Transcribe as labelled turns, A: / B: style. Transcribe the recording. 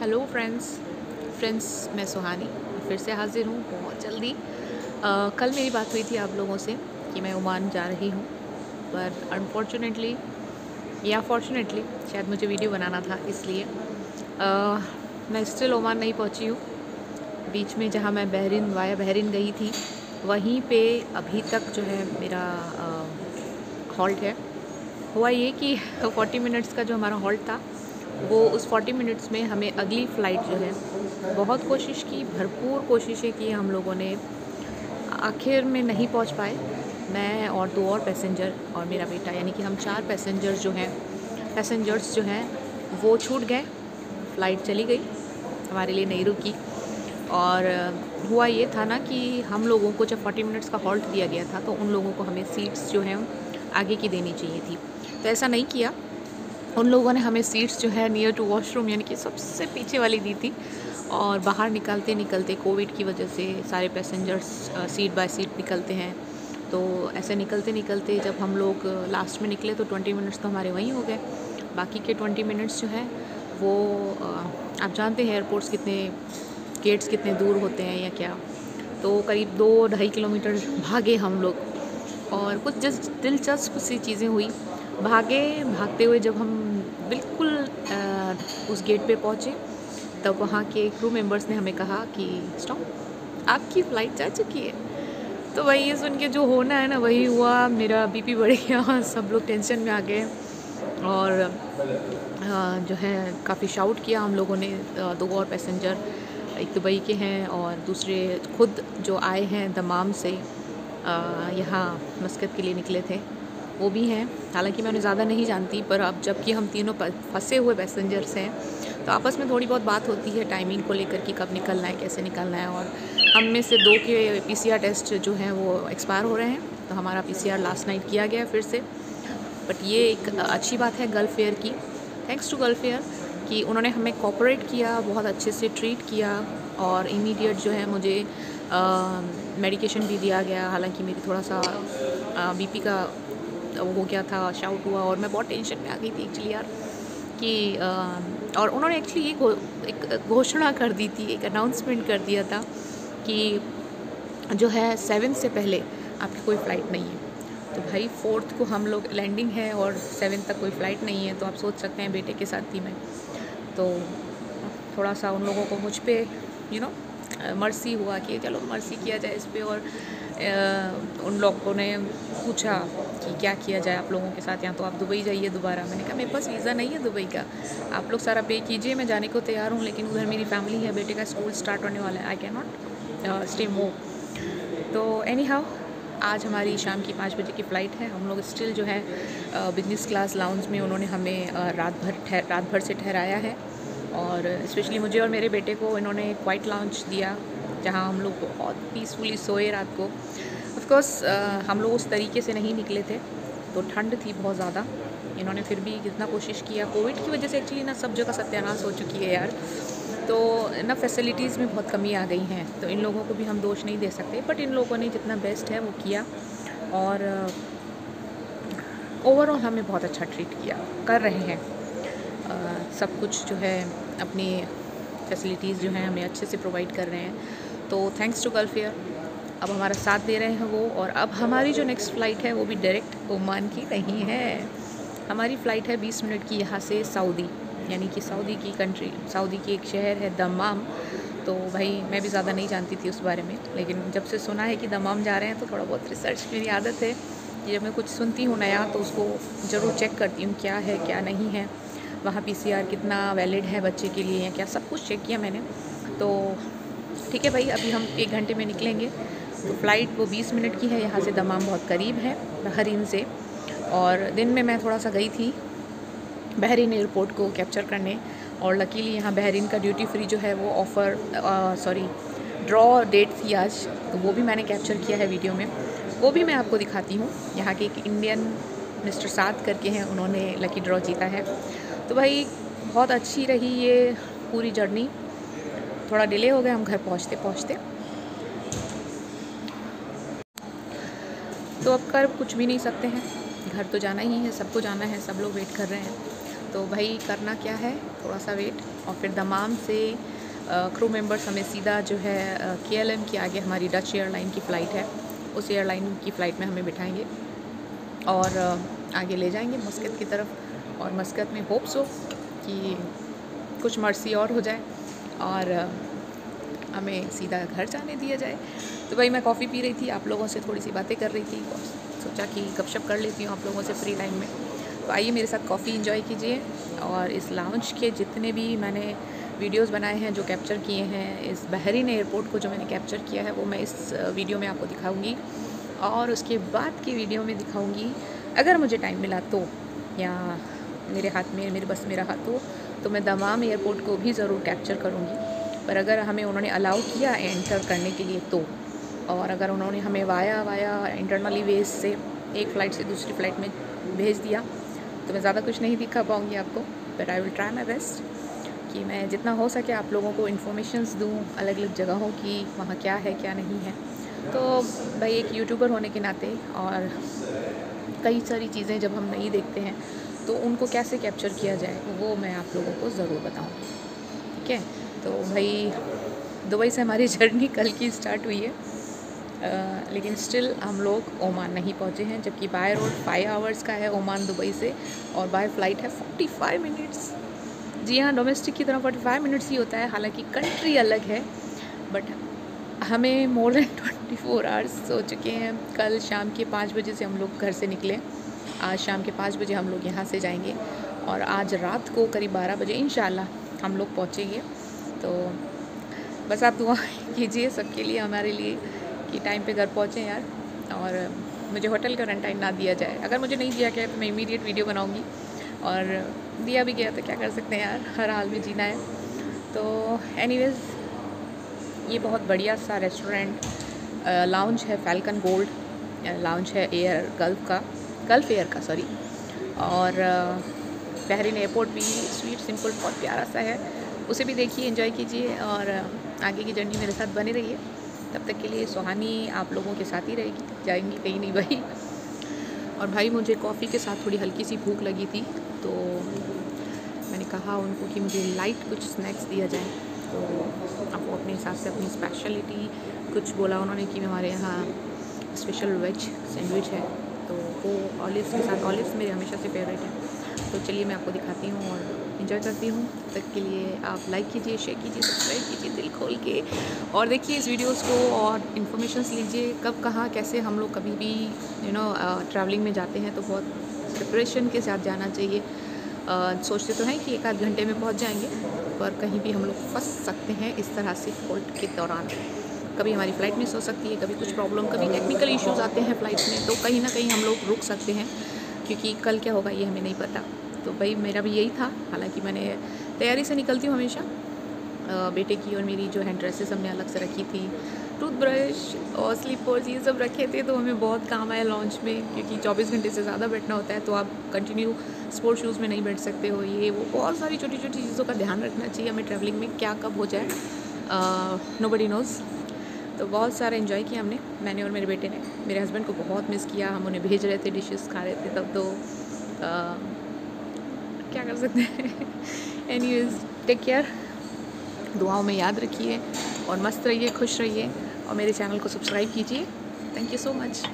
A: Hello friends friends मैं सुहानी। फिर से हाजिर हूँ बहुत जल्दी। आ, कल मेरी बात हुई थी आप लोगों से कि मैं ओमान जा रही हूँ पर अनफॉर्चुनेटली या फॉर्चुनेटली शायद मुझे वीडियो बनाना था इसलिए। मैं स्टिल ओमान नहीं पहुँची हूँ। बीच में जहाँ मैं बहरीन वाया बहरीन गई थी वहीं पे अभी तक जो है मेरा हॉल्ट है। हुआ ये कि 40 मिनट्स का जो हमारा हॉल्ट था वो उस 40 मिनट्स में हमें अगली फ़्लाइट जो है, बहुत कोशिश की, भरपूर कोशिशें की हम लोगों ने। आखिर में नहीं पहुँच पाए। मैं और दो और पैसेंजर और मेरा बेटा, यानी कि हम चार पैसेंजर जो हैं, पैसेंजर्स जो हैं, वो छूट गए। फ़्लाइट चली गई, हमारे लिए नहीं रुकी। और हुआ ये था ना कि हम लोगों को जब 40 मिनट्स का हॉल्ट दिया गया था तो उन लोगों को हमें सीट्स जो हैं, आगे की देनी चाहिए थी। तो ऐसा नहीं किया। उन लोगों ने हमें सीट्स जो है नियर टू वॉशरूम यानी कि सबसे पीछे वाली दी थी और बाहर निकलते निकलते कोविड की वजह से सारे पैसेंजर्स सीट बाय सीट निकलते हैं। तो ऐसे निकलते निकलते जब हम लोग लास्ट में निकले तो ट्वेंटी मिनट्स तो हमारे वहीं हो गए। बाकी के ट्वेंटी मिनट्स जो है वो आप जानते हैं एयरपोर्ट्स कितने गेट्स कितने दूर होते हैं या क्या? तो करीब दो ढाई किलोमीटर भागे हम लोग और कुछ जस्ट दिलचस्प सी चीज़ें हुई। भागे, भागते हुए जब हम बिल्कुल उस गेट पे पहुँचे। तब वहाँ के क्रू मेंबर्स ने हमें कहा कि स्टॉप आपकी फ़्लाइट जा चुकी है। तो वही ये सुन के जो होना है ना, वही हुआ। मेरा बीपी बढ़ गया, सब लोग टेंशन में आ गए। और जो है, काफ़ी शाउट किया हम लोगों ने दो और पैसेंजर एक दुबई के हैं और दूसरे खुद जो आए हैं दमाम से यहाँ मस्कत के लिए निकले थे। वो भी हैं। हालाँकि मैं उन्हें ज़्यादा नहीं जानती, पर अब जबकि हम तीनों फंसे हुए पैसेंजर्स हैं तो आपस में थोड़ी बहुत बात होती है टाइमिंग को लेकर कि कब निकलना है, कैसे निकलना है, और हम में से दो के पीसीआर टेस्ट जो हैं वो एक्सपायर हो रहे हैं तो हमारा पीसीआर लास्ट नाइट किया गया फिर से। बट ये एक अच्छी बात है गल्फ़ एयर की। थैंक्स टू गल्फ़ एयर कि उन्होंने हमें कॉपरेट किया, बहुत अच्छे से ट्रीट किया, और इमीडिएट जो है मुझे मेडिकेशन भी दिया गया। हालाँकि मेरी थोड़ा सा बीपी का हो गया था शाउट हुआ और मैं बहुत टेंशन में आ गई थी एक्चुअली यार कि और उन्होंने एक्चुअली ये एक घोषणा कर दी थी, एक अनाउंसमेंट कर दिया था कि जो है सेवन से पहले आपकी कोई फ़्लाइट नहीं है। तो भाई फोर्थ को हम लोग लैंडिंग है और सेवन तक कोई फ़्लाइट नहीं है तो आप सोच सकते हैं बेटे के साथ थी मैं। तो थोड़ा सा उन लोगों को मुझ पर यू नो मर्सी हुआ कि चलो मर्सी किया जाए इस पर और उन लोगों ने पूछा कि क्या किया जाए आप लोगों के साथ, यहाँ तो आप दुबई जाइए दोबारा। मैंने कहा, मेरे पास वीज़ा नहीं है दुबई का। आप लोग सारा पे कीजिए, मैं जाने को तैयार हूँ, लेकिन उधर मेरी फैमिली है, बेटे का स्कूल स्टार्ट होने वाला है। आई कैन नॉट स्टे मो तो एनी हाउ आज हमारी शाम की पाँच बजे की फ़्लाइट है। हम लोग स्टिल जो है बिज़नेस क्लास लाउंज में उन्होंने हमें रात भर रात भर से ठहराया है। और स्पेशली मुझे और मेरे बेटे को इन्होंने क्वाइट लॉन्च दिया, जहाँ हम लोग बहुत पीसफुली सोए रात को। ऑफकोर्स हम लोग उस तरीके से नहीं निकले थे तो ठंड थी बहुत ज़्यादा। इन्होंने फिर भी कितना कोशिश किया। कोविड की वजह से एक्चुअली ना सब जगह सत्यानाश हो चुकी है यार। तो ना फैसिलिटीज़ में बहुत कमी आ गई हैं तो इन लोगों को भी हम दोष नहीं दे सकते। बट इन लोगों ने जितना बेस्ट है वो किया और ओवरऑल हमें बहुत अच्छा ट्रीट किया, कर रहे हैं। सब कुछ जो है अपनी फैसिलिटीज़ जो हैं हमें अच्छे से प्रोवाइड कर रहे हैं। तो थैंक्स टू गल्फेयर अब हमारा साथ दे रहे हैं वो और अब हमारी जो नेक्स्ट फ़्लाइट है वो भी डायरेक्ट ओमान की नहीं है। हमारी फ़्लाइट है 20 मिनट की यहाँ से सऊदी यानी कि सऊदी की कंट्री सऊदी की एक शहर है दमाम तो भाई मैं भी ज़्यादा नहीं जानती थी उस बारे में, लेकिन जब से सुना है कि दमाम जा रहे हैं तो थोड़ा बहुत रिसर्च मेरी आदत है कि जब मैं कुछ सुनती हूँ नया तो उसको ज़रूर चेक करती हूँ क्या है, क्या नहीं है। वहाँ पीसीआर कितना वैलिड है बच्चे के लिए या क्या, सब कुछ चेक किया मैंने। तो ठीक है भाई, अभी हम एक घंटे में निकलेंगे। तो फ़्लाइट वो 20 मिनट की है, यहाँ से दमाम बहुत करीब है बहरीन से। और दिन में मैं थोड़ा सा गई थी बहरीन एयरपोर्ट को कैप्चर करने। और लकीली यहाँ बहरीन का ड्यूटी फ्री जो है, वो ऑफ़र सॉरी ड्रॉ डेट थी आज। तो वो भी मैंने कैप्चर किया है वीडियो में। वो भी मैं आपको दिखाती हूँ। यहाँ के एक इंडियन मिस्टर साद करके हैं, उन्होंने लकी ड्रॉ जीता है। तो भाई, बहुत अच्छी रही ये पूरी जर्नी। थोड़ा डिले हो गया, हम घर पहुँचते पहुँचते। तो अब कर कुछ भी नहीं सकते हैं। घर तो जाना ही है, सबको जाना है, सब लोग वेट कर रहे हैं। तो भाई, करना क्या है? थोड़ा सा वेट और फिर दमाम से क्रू मेंबर्स हमें सीधा जो है के एल एम के आगे हमारी डच एयरलाइन की फ़्लाइट है। उस एयरलाइन की फ़्लाइट में हमें बिठाएँगे और आगे ले जाएँगे मस्कत की तरफ़। और मस्कत में होप्स हो कि कुछ मर्सी और हो जाए और हमें सीधा घर जाने दिया जाए। तो भाई मैं कॉफ़ी पी रही थी, आप लोगों से थोड़ी सी बातें कर रही थी सोचा कि गपशप कर लेती हूँ आप लोगों से फ्री टाइम में। तो आइए मेरे साथ कॉफ़ी इंजॉय कीजिए और इस लाउंज के जितने भी मैंने वीडियोस बनाए हैं, जो कैप्चर किए हैं, इस बहरीन एयरपोर्ट को जो मैंने कैप्चर किया है, वो मैं इस वीडियो में आपको दिखाऊँगी। और उसके बाद की वीडियो में दिखाऊँगी, अगर मुझे टाइम मिला तो या मेरे हाथ में, मेरे बस में रहा तो तो मैं दमाम एयरपोर्ट को भी ज़रूर कैप्चर करूँगी। पर अगर हमें उन्होंने अलाउ किया एंटर करने के लिए तो और अगर उन्होंने हमें वाया वाया इंटरनली वेज से एक फ़्लाइट से दूसरी फ़्लाइट में भेज दिया तो मैं ज़्यादा कुछ नहीं दिखा पाऊँगी आपको। But I will try my best कि मैं जितना हो सके आप लोगों को इन्फॉर्मेशंस दूँ अलग अलग जगहों की, वहाँ क्या है, क्या नहीं है। तो भाई एक यूट्यूबर होने के नाते और कई सारी चीज़ें जब हम नहीं देखते हैं तो उनको कैसे कैप्चर किया जाए वो मैं आप लोगों को ज़रूर बताऊँ। ठीक है? तो भाई दुबई से हमारी जर्नी कल की स्टार्ट हुई है। आ, लेकिन स्टिल हम लोग ओमान नहीं पहुँचे हैं जबकि बाय रोड फाइव आवर्स का है ओमान दुबई से और बाय फ़्लाइट है फोर्टी फाइव मिनट्स जी हाँ डोमेस्टिक की तरह फोर्टी फाइव मिनट्स ही होता है हालाँकि कंट्री अलग है बट हमें more than twenty four hours हो चुके हैं। कल शाम के पाँच बजे से हम लोग घर से निकले। आज शाम के पाँच बजे हम लोग यहाँ से जाएँगे और आज रात को करीब बारह बजे इन हम लोग पहुँचेंगे। तो बस आप दुआ कीजिए सबके लिए, हमारे लिए कि टाइम पे घर पहुँचें यार और मुझे होटल का टाइम ना दिया जाए। अगर मुझे नहीं दिया गया तो मैं इमीडिएट वीडियो बनाऊँगी और दिया भी गया तो क्या कर सकते हैं यार, हर हाल में जीना है। तो एनीवेज़ ये बहुत बढ़िया सा रेस्टोरेंट लाउंज है फैल्कन गोल्ड लाउंज है एयर गल्फ का। गल्फ एयर का सॉरी और बहरीन एयरपोर्ट भी स्वीट सिंपल बहुत प्यारा सा है। उसे भी देखिए एंजॉय कीजिए और आगे की जर्नी मेरे साथ बने रहिए। तब तक के लिए सुहानी आप लोगों के साथ ही रहेगी। जाएँगी कहीं नहीं भाई। और भाई मुझे कॉफ़ी के साथ थोड़ी हल्की सी भूख लगी थी तो मैंने कहा उनको कि मुझे लाइट कुछ स्नैक्स दिया जाए। तो वो अपने हिसाब से अपनी स्पेशलिटी कुछ बोला उन्होंने कि हमारे यहाँ स्पेशल वेज सैंडविच है। तो वो ऑलिव्स के साथ ऑलिव्स मेरे हमेशा से फेवरेट हैं। तो चलिए मैं आपको दिखाती हूँ और इन्जॉय करती हूँ। तक के लिए आप लाइक कीजिए शेयर कीजिए सब्सक्राइब कीजिए दिल खोल के। और देखिए इस वीडियोस को और इन्फॉर्मेशन लीजिए कब कहाँ कैसे हम लोग कभी भी यू नो ट्रैवलिंग में जाते हैं तो बहुत प्रिपरेशन के साथ जाना चाहिए। आ, सोचते तो हैं कि एक आध घंटे में पहुँच जाएँगे पर कहीं भी हम लोग फंस सकते हैं इस तरह से फोल्ट के दौरान। कभी हमारी फ़्लाइट मिस हो सकती है, कभी कुछ प्रॉब्लम कभी टेक्निकल इश्यूज़ आते हैं फ़्लाइट में तो कहीं ना कहीं हम लोग रुक सकते हैं, क्योंकि कल क्या होगा ये हमें नहीं पता। तो भाई मेरा भी यही था, हालाँकि मैंने तैयारी से निकलती हूँ हमेशा। बेटे की और मेरी जो हैंड ड्रेसेस हमने अलग से रखी थी टूथब्रश और स्लीपर्स ये सब रखे थे तो हमें बहुत काम आया लॉन्च में, क्योंकि 24 घंटे से ज़्यादा बैठना होता है तो आप कंटिन्यू स्पोर्ट शूज़ में नहीं बैठ सकते हो। ये वो बहुत सारी छोटी छोटी चीज़ों का ध्यान रखना चाहिए हमें ट्रैवलिंग में, क्या कब हो जाए नो बडी नोज़ तो बहुत सारा इन्जॉय किया हमने। मैंने और मेरे बेटे ने। मेरे हस्बैंड को बहुत मिस किया। हम उन्हें भेज रहे थे डिशेस खा रहे थे तब तो। आ, क्या कर सकते हैं? एनी टेक केयर दुआओं में याद रखिए और मस्त रहिए खुश रहिए। और मेरे चैनल को सब्सक्राइब कीजिए। Thank you so much